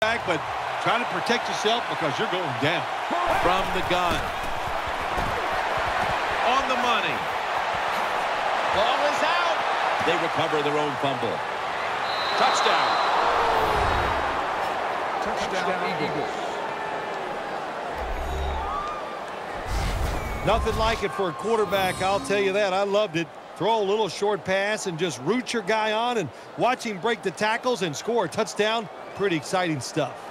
back, but try to protect yourself because you're going down. From the gun. On the money. Ball is out. They recover their own fumble. Touchdown. Touchdown, Eagles. Nothing like it for a quarterback, I'll tell you that. I loved it. Throw a little short pass and just root your guy on and watch him break the tackles and score a touchdown. Pretty exciting stuff.